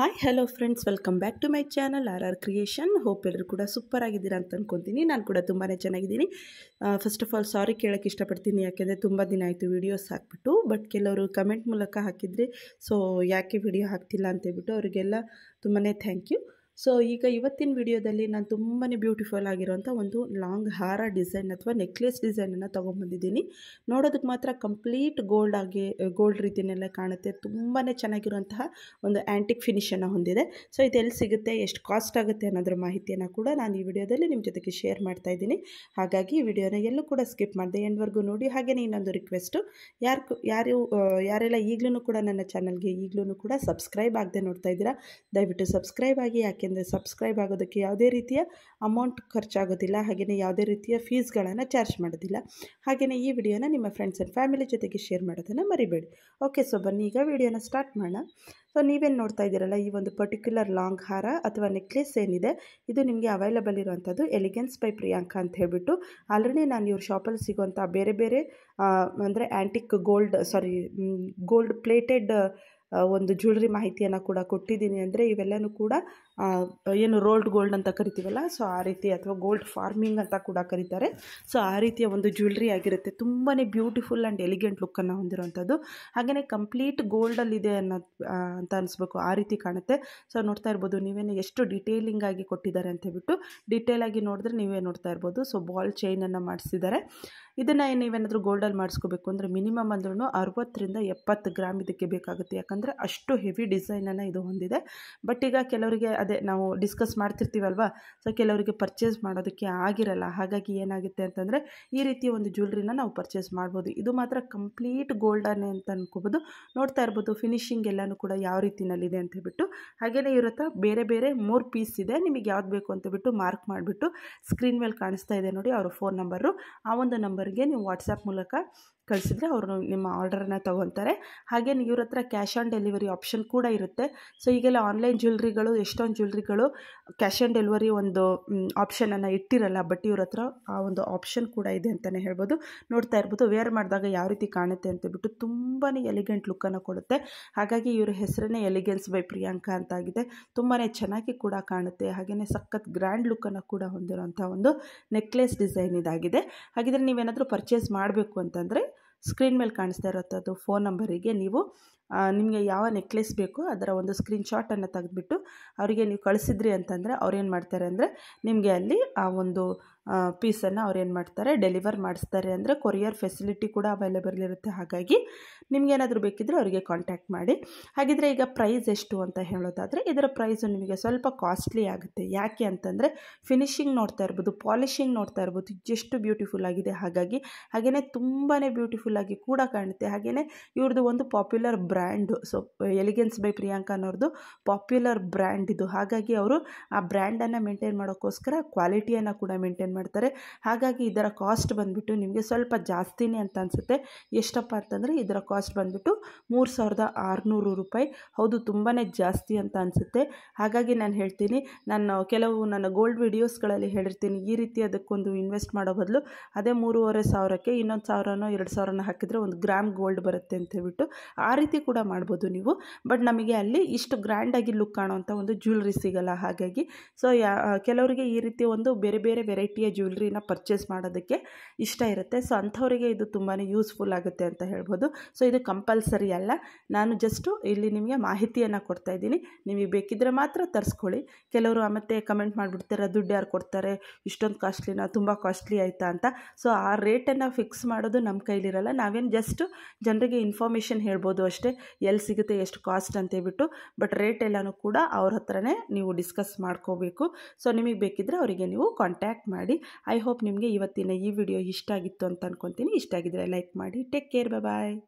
Hi hello friends welcome back to my channel R R creation hope ಎಲ್ಲರೂ ಕೂಡ super ಆಗಿದ್ದೀರಾ ಅಂತ ಅಂದ್ಕೊತೀನಿ ನಾನು ಕೂಡ ತುಂಬಾ ಚೆನ್ನಾಗಿದ್ದೀನಿ. ಫಸ್ಟ್ ಆಫ್ ಆಲ್ ಸಾರಿ ಕೇಳೋಕ್ಕೆ ಇಷ್ಟಪಡ್ತೀನಿ. ಯಾಕೆಂದರೆ ತುಂಬ ದಿನ ಆಯಿತು ವೀಡಿಯೋಸ್ ಹಾಕ್ಬಿಟ್ಟು. ಬಟ್ ಕೆಲವರು ಕಮೆಂಟ್ ಮೂಲಕ ಹಾಕಿದರೆ ಸೊ ಯಾಕೆ ವಿಡಿಯೋ ಹಾಕ್ತಿಲ್ಲ ಅಂತೇಳ್ಬಿಟ್ಟು ಅವರಿಗೆಲ್ಲ ತುಂಬಾ ಥ್ಯಾಂಕ್ ಯು ಸೊ ಈಗ ಇವತ್ತಿನ ವಿಡಿಯೋದಲ್ಲಿ ನಾನು ತುಂಬಾ ಬ್ಯೂಟಿಫುಲ್ ಆಗಿರುವಂಥ ಒಂದು ಲಾಂಗ್ ಹಾರ ಡಿಸೈನ್ ಅಥವಾ ನೆಕ್ಲೆಸ್ ಡಿಸೈನನ್ನು ತೊಗೊಂಬಂದಿದ್ದೀನಿ. ನೋಡೋದಕ್ಕೆ ಮಾತ್ರ ಕಂಪ್ಲೀಟ್ ಗೋಲ್ಡ್ ಆಗಿ ಗೋಲ್ಡ್ ರೀತಿಯೆಲ್ಲ ಕಾಣುತ್ತೆ. ತುಂಬಾ ಚೆನ್ನಾಗಿರುವಂತಹ ಒಂದು ಆ್ಯಂಟಿಕ್ ಫಿನಿಷನ್ನು ಹೊಂದಿದೆ. ಸೊ ಇದು ಎಲ್ಲಿ ಸಿಗುತ್ತೆ, ಎಷ್ಟು ಕಾಸ್ಟ್ ಆಗುತ್ತೆ ಅನ್ನೋದ್ರ ಮಾಹಿತಿಯನ್ನು ಕೂಡ ನಾನು ಈ ವಿಡಿಯೋದಲ್ಲಿ ನಿಮ್ಮ ಜೊತೆಗೆ ಶೇರ್ ಮಾಡ್ತಾ ಇದ್ದೀನಿ. ಹಾಗಾಗಿ ಈ ವಿಡಿಯೋನ ಎಲ್ಲೂ ಕೂಡ ಸ್ಕಿಪ್ ಮಾಡಿದೆ ಎಂಡ್ವರೆಗೂ ನೋಡಿ. ಹಾಗೆಯೇ ಇನ್ನೊಂದು ರಿಕ್ವೆಸ್ಟು ಯಾರು ಯಾರು ಯಾರೆಲ್ಲ ಈಗಲೂ ಕೂಡ ನನ್ನ ಚಾನಲ್ಗೆ ಈಗಲೂ ಕೂಡ ಸಬ್ಸ್ಕ್ರೈಬ್ ಆಗದೆ ನೋಡ್ತಾ ಇದ್ದೀರಾ, ದಯವಿಟ್ಟು ಸಬ್ಸ್ಕ್ರೈಬ್ ಆಗಿ. ಯಾಕೆಂದರೆ ಸಬ್ಸ್ಕ್ರೈಬ್ ಆಗೋದಕ್ಕೆ ಯಾವುದೇ ರೀತಿಯ ಅಮೌಂಟ್ ಖರ್ಚಾಗೋದಿಲ್ಲ ಹಾಗೆಯೇ ಯಾವುದೇ ರೀತಿಯ ಫೀಸ್ಗಳನ್ನು ಚಾರ್ಜ್ ಮಾಡೋದಿಲ್ಲ. ಹಾಗೆಯೇ ಈ ವಿಡಿಯೋನ ನಿಮ್ಮ ಫ್ರೆಂಡ್ಸ್ ಆ್ಯಂಡ್ ಫ್ಯಾಮಿಲಿ ಜೊತೆಗೆ ಶೇರ್ ಮಾಡೋದನ್ನು ಮರಿಬೇಡಿ. ಓಕೆ ಸೊ ಬನ್ನಿ, ಈಗ ವಿಡಿಯೋನ ಸ್ಟಾರ್ಟ್ ಮಾಡೋಣ. ಸೊ ನೀವೇನು ನೋಡ್ತಾ ಇದ್ದೀರಲ್ಲ, ಈ ಒಂದು ಪರ್ಟಿಕ್ಯುಲರ್ ಲಾಂಗ್ ಹಾರ ಅಥವಾ ನೆಕ್ಲೆಸ್ ಏನಿದೆ, ಇದು ನಿಮಗೆ ಅವೈಲಬಲ್ ಇರುವಂಥದ್ದು ಎಲಿಗೆನ್ಸ್ ಬೈ ಪ್ರಿಯಾಂಕಾ ಅಂತ ಹೇಳಿಬಿಟ್ಟು, ಆಲ್ರೆಡಿ ನಾನು ಇವ್ರ ಶಾಪಲ್ಲಿ ಸಿಗುವಂಥ ಬೇರೆ ಬೇರೆ ಅಂದರೆ antique gold sari gold plated ಒಂದು ಜ್ಯುವೆಲ್ರಿ ಮಾಹಿತಿಯನ್ನು ಕೂಡ ಕೊಟ್ಟಿದ್ದೀನಿ ಅಂದರೆ ಇವೆಲ್ಲನೂ ಕೂಡ ಏನು ರೋಲ್ಡ್ ಗೋಲ್ಡ್ ಅಂತ ಕರಿತೀವಲ್ಲ ಸೊ ಆ ರೀತಿ ಅಥವಾ ಗೋಲ್ಡ್ ಫಾರ್ಮಿಂಗ್ ಅಂತ ಕೂಡ ಕರೀತಾರೆ. ಸೊ ಆ ರೀತಿಯ ಒಂದು ಜ್ಯುವೆಲ್ರಿ ಆಗಿರುತ್ತೆ. ತುಂಬಾ ಬ್ಯೂಟಿಫುಲ್ ಆ್ಯಂಡ್ ಎಲಿಗೆಂಟ್ ಲುಕ್ಕನ್ನು ಹೊಂದಿರುವಂಥದ್ದು. ಹಾಗೆಯೇ ಕಂಪ್ಲೀಟ್ ಗೋಲ್ಡಲ್ಲಿದೆ ಅನ್ನೋ ಅಂತ ಅನಿಸ್ಬೇಕು, ಆ ರೀತಿ ಕಾಣುತ್ತೆ. ಸೊ ನೋಡ್ತಾ ಇರ್ಬೋದು, ನೀವೇನು ಎಷ್ಟು ಡಿಟೇಲಿಂಗ್ ಆಗಿ ಕೊಟ್ಟಿದ್ದಾರೆ ಅಂತ ಹೇಳ್ಬಿಟ್ಟು ಡಿಟೇಲಾಗಿ ನೋಡಿದ್ರೆ ನೀವೇ ನೋಡ್ತಾ ಇರ್ಬೋದು. ಸೊ ಬಾಲ್ ಚೈನನ್ನು ಮಾಡಿಸಿದ್ದಾರೆ. ಇದನ್ನು ನೀವೇನಾದರೂ ಗೋಲ್ಡಲ್ಲಿ ಮಾಡಿಸ್ಕೋಬೇಕು ಅಂದರೆ ಮಿನಿಮಮ್ ಅಂದ್ರೂ ಅರವತ್ತರಿಂದ ಎಪ್ಪತ್ತು ಗ್ರಾಮ್ ಇದಕ್ಕೆ ಬೇಕಾಗುತ್ತೆ. ಯಾಕಂದರೆ ಅಷ್ಟು ಹೆವಿ ಡಿಸೈನನ್ನು ಇದು ಹೊಂದಿದೆ. ಬಟ್ ಈಗ ಕೆಲವರಿಗೆ ಅದೇ ನಾವು ಡಿಸ್ಕಸ್ ಮಾಡ್ತಿರ್ತೀವಲ್ವ? ಸೊ ಕೆಲವರಿಗೆ ಪರ್ಚೇಸ್ ಮಾಡೋದಕ್ಕೆ ಆಗಿರಲ್ಲ. ಹಾಗಾಗಿ ಏನಾಗುತ್ತೆ ಅಂತಂದರೆ ಈ ರೀತಿಯ ಒಂದು ಜ್ಯುವೆಲ್ರಿನ ನಾವು ಪರ್ಚೇಸ್ ಮಾಡ್ಬೋದು. ಇದು ಮಾತ್ರ ಕಂಪ್ಲೀಟ್ ಗೋಲ್ಡನ್ ಅಂತ ಅನ್ಕೋಬೋದು. ನೋಡ್ತಾ ಇರ್ಬೋದು ಫಿನಿಶಿಂಗ್ ಎಲ್ಲನೂ ಕೂಡ ಯಾವ ರೀತಿನಲ್ಲಿದೆ ಅಂತ ಹೇಳ್ಬಿಟ್ಟು. ಹಾಗೆಯೇ ಇವ್ರ ಬೇರೆ ಬೇರೆ ಮೂರು ಪೀಸ್ ಇದೆ. ನಿಮಗೆ ಯಾವ್ದು ಬೇಕು ಅಂತ ಬಿಟ್ಟು ಮಾರ್ಕ್ ಮಾಡಿಬಿಟ್ಟು ಸ್ಕ್ರೀನ್ ಮೇಲೆ ಕಾಣಿಸ್ತಾ ಇದೆ ನೋಡಿ ಅವರ ಫೋನ್ ನಂಬರು ಆ ಒಂದು ನಂಬರ್ಗೆ ನೀವು ವಾಟ್ಸಪ್ ಮೂಲಕ ಕಳಿಸಿದ್ರೆ ಅವರು ನಿಮ್ಮ ಆರ್ಡರನ್ನ ತೊಗೊತಾರೆ ಹಾಗೆ ಇವ್ರ ಹತ್ರ ಕ್ಯಾಶ್ ಆನ್ ಡೆಲಿವರಿ ಆಪ್ಷನ್ ಕೂಡ ಇರುತ್ತೆ. ಸೊ ಈಗೆಲ್ಲ ಆನ್ಲೈನ್ ಜ್ಯುವೆಲ್ರಿಗಳು ಎಷ್ಟೊಂದು ಜ್ಯುವೆಲ್ರಿಗಳು ಕ್ಯಾಶ್ ಆನ್ ಡೆಲಿವರಿ ಒಂದು ಆಪ್ಷನನ್ನು ಇಟ್ಟಿರಲ್ಲ ಬಟ್ ಇವ್ರ ಹತ್ರ ಆ ಒಂದು ಆಪ್ಷನ್ ಕೂಡ ಇದೆ ಅಂತಲೇ ಹೇಳ್ಬೋದು. ನೋಡ್ತಾ ಇರ್ಬೋದು ವೇರ್ ಮಾಡಿದಾಗ ಯಾವ ರೀತಿ ಕಾಣುತ್ತೆ ಅಂತ ಹೇಳ್ಬಿಟ್ಟು ತುಂಬಾ ಎಲಿಗೆಂಟ್ ಲುಕ್ಕನ್ನು ಕೊಡುತ್ತೆ. ಹಾಗಾಗಿ ಇವ್ರ ಹೆಸರನ್ನೇ ಎಲಿಗೆನ್ಸ್ ಬೈ ಪ್ರಿಯಾಂಕಾ ಅಂತಾಗಿದೆ. ತುಂಬಾ ಚೆನ್ನಾಗಿ ಕೂಡ ಕಾಣುತ್ತೆ. ಹಾಗೆಯೇ ಸಖತ್ ಗ್ರ್ಯಾಂಡ್ ಲುಕ್ಕನ್ನು ಕೂಡ ಹೊಂದಿರುವಂಥ ಒಂದು ನೆಕ್ಲೆಸ್ ಡಿಸೈನ್ ಇದಾಗಿದೆ. ಹಾಗಿದ್ರೆ ನೀವೇನಾದರೂ ಪರ್ಚೇಸ್ ಮಾಡಬೇಕು ಅಂತಂದರೆ ಸ್ಕ್ರೀನ್ ಮೇಲೆ ಕಾಣಿಸ್ತಾ ಇರೋಂಥದ್ದು ಫೋನ್ ನಂಬರಿಗೆ ನೀವು ನಿಮಗೆ ಯಾವ ನೆಕ್ಲೆಸ್ ಬೇಕೋ ಅದರ ಒಂದು ಸ್ಕ್ರೀನ್ಶಾಟನ್ನು ತೆಗೆದುಬಿಟ್ಟು ಅವರಿಗೆ ನೀವು ಕಳಿಸಿದ್ರಿ ಅಂತಂದರೆ ಅವ್ರೇನು ಮಾಡ್ತಾರೆ ಅಂದರೆ ನಿಮಗೆ ಅಲ್ಲಿ ಆ ಒಂದು ಪೀಸನ್ನು ಅವ್ರು ಏನು ಮಾಡ್ತಾರೆ? ಡೆಲಿವರ್ ಮಾಡಿಸ್ತಾರೆ ಅಂದರೆ ಕೊರಿಯರ್ ಫೆಸಿಲಿಟಿ ಕೂಡ ಅವೈಲೇಬಲ್ ಇರುತ್ತೆ. ಹಾಗಾಗಿ ನಿಮಗೇನಾದರೂ ಬೇಕಿದ್ದರೆ ಅವರಿಗೆ ಕಾಂಟ್ಯಾಕ್ಟ್ ಮಾಡಿ. ಹಾಗಿದ್ರೆ ಈಗ ಪ್ರೈಸ್ ಎಷ್ಟು ಅಂತ ಹೇಳೋದಾದರೆ, ಇದರ ಪ್ರೈಸು ನಿಮಗೆ ಸ್ವಲ್ಪ ಕಾಸ್ಟ್ಲಿ ಆಗುತ್ತೆ. ಯಾಕೆ ಅಂತಂದರೆ ಫಿನಿಶಿಂಗ್ ನೋಡ್ತಾ ಇರ್ಬೋದು ಪಾಲಿಶಿಂಗ್ ನೋಡ್ತಾ ಇರ್ಬೋದು, ಎಷ್ಟು ಬ್ಯೂಟಿಫುಲ್ ಆಗಿದೆ. ಹಾಗಾಗಿ ಹಾಗೆಯೇ ತುಂಬಾ ಬ್ಯೂಟಿಫುಲ್ ಆಗಿ ಕೂಡ ಕಾಣುತ್ತೆ. ಹಾಗೆಯೇ ಇವ್ರದ್ದು ಒಂದು popular brand so elegance by Priyanka ಅನ್ನೋರ್ದು popular brand ಇದು. ಹಾಗಾಗಿ ಅವರು ಆ ಬ್ರ್ಯಾಂಡನ್ನು ಮೇಂಟೈನ್ ಮಾಡೋಕ್ಕೋಸ್ಕರ ಕ್ವಾಲಿಟಿಯನ್ನು ಕೂಡ ಮೇಂಟೈನ್ ಮಾಡ್ತಾರೆ. ಹಾಗಾಗಿ ಇದರ ಕಾಸ್ಟ್ ಬಂದುಬಿಟ್ಟು ನಿಮಗೆ ಸ್ವಲ್ಪ ಜಾಸ್ತಿನೇ ಅಂತ ಅನಿಸುತ್ತೆ. ಎಷ್ಟಪ್ಪ ಅಂತಂದರೆ ಇದರ ಕಾಸ್ಟ್ ಬಂದುಬಿಟ್ಟು ಮೂರು ಸಾವಿರದ ಆರುನೂರು ರೂಪಾಯಿ. ಹೌದು ತುಂಬಾ ಜಾಸ್ತಿ ಅಂತ ಅನಿಸುತ್ತೆ. ಹಾಗಾಗಿ ನಾನು ಹೇಳ್ತೀನಿ, ನಾನು ಕೆಲವು ನನ್ನ ಗೋಲ್ಡ್ ವೀಡಿಯೋಸ್ಗಳಲ್ಲಿ ಹೇಳಿರ್ತೀನಿ, ಈ ರೀತಿ ಅದಕ್ಕೊಂದು ಇನ್ವೆಸ್ಟ್ ಮಾಡೋ ಬದಲು ಅದೇ ಮೂರುವರೆ ಸಾವಿರಕ್ಕೆ ಇನ್ನೊಂದು ಸಾವಿರನೋ ಎರಡು ಸಾವಿರನೋ ಹಾಕಿದರೆ ಒಂದು ಗ್ರಾಮ್ ಗೋಲ್ಡ್ ಬರುತ್ತೆ ಅಂತ ಹೇಳ್ಬಿಟ್ಟು ಆ ರೀತಿ ಕೂಡ ಮಾಡ್ಬೋದು ನೀವು. ಬಟ್ ನಮಗೆ ಅಲ್ಲಿ ಇಷ್ಟು ಗ್ರ್ಯಾಂಡಾಗಿ ಲುಕ್ ಕಾಣೋವಂಥ ಒಂದು ಜ್ಯುವೆಲ್ರಿ ಸಿಗಲ್ಲ. ಹಾಗಾಗಿ ಸೊ ಯಾ ಕೆಲವರಿಗೆ ಈ ರೀತಿ ಒಂದು ಬೇರೆ ಬೇರೆ ವೆರೈಟಿಯ ಜ್ಯುವೆಲ್ರಿನ ಪರ್ಚೇಸ್ ಮಾಡೋದಕ್ಕೆ ಇಷ್ಟ ಇರುತ್ತೆ. ಸೊ ಅಂಥವರಿಗೆ ಇದು ತುಂಬಾ ಯೂಸ್ಫುಲ್ ಆಗುತ್ತೆ ಅಂತ ಹೇಳ್ಬೋದು. ಸೊ ಇದು ಕಂಪಲ್ಸರಿ ಅಲ್ಲ. ನಾನು ಜಸ್ಟು ಇಲ್ಲಿ ನಿಮಗೆ ಮಾಹಿತಿಯನ್ನು ಕೊಡ್ತಾ ಇದ್ದೀನಿ. ನಿಮಗೆ ಬೇಕಿದ್ದರೆ ಮಾತ್ರ ತರಿಸ್ಕೊಳ್ಳಿ. ಕೆಲವರು ಮತ್ತೆ ಕಮೆಂಟ್ ಮಾಡಿಬಿಡ್ತಾರೆ, ದುಡ್ಡು ಯಾರು ಕೊಡ್ತಾರೆ, ಇಷ್ಟೊಂದು ಕಾಸ್ಟ್ಲಿನ ತುಂಬ ಕಾಸ್ಟ್ಲಿ ಆಯಿತಾ ಅಂತ. ಸೊ ಆ ರೇಟನ್ನು ಫಿಕ್ಸ್ ಮಾಡೋದು ನಮ್ಮ ಕೈಲಿರಲ್ಲ. ನಾವೇನು ಜಸ್ಟ್ ಜನರಿಗೆ ಇನ್ಫಾರ್ಮೇಷನ್ ಹೇಳ್ಬೋದು ಅಷ್ಟೇ. ಎಲ್ಲಿ ಸಿಗುತ್ತೆ, ಎಷ್ಟು ಕಾಸ್ಟ್ ಅಂತ ಹೇಳ್ಬಿಟ್ಟು. ಬಟ್ ರೇಟ್ ಎಲ್ಲನೂ ಕೂಡ ಅವ್ರ ಹತ್ರನೇ ನೀವು ಡಿಸ್ಕಸ್ ಮಾಡ್ಕೋಬೇಕು. ಸೊ ನಿಮಗೆ ಬೇಕಿದ್ದರೆ ಅವರಿಗೆ ನೀವು ಕಾಂಟ್ಯಾಕ್ಟ್ ಮಾಡಿ. ಐ ಹೋಪ್ ನಿಮಗೆ ಇವತ್ತಿನ ಈ ವಿಡಿಯೋ ಇಷ್ಟ ಆಗಿತ್ತು ಅಂತ ಅನ್ಕೊತೀನಿ. ಇಷ್ಟ ಆಗಿದ್ರೆ ಲೈಕ್ ಮಾಡಿ. Take care bye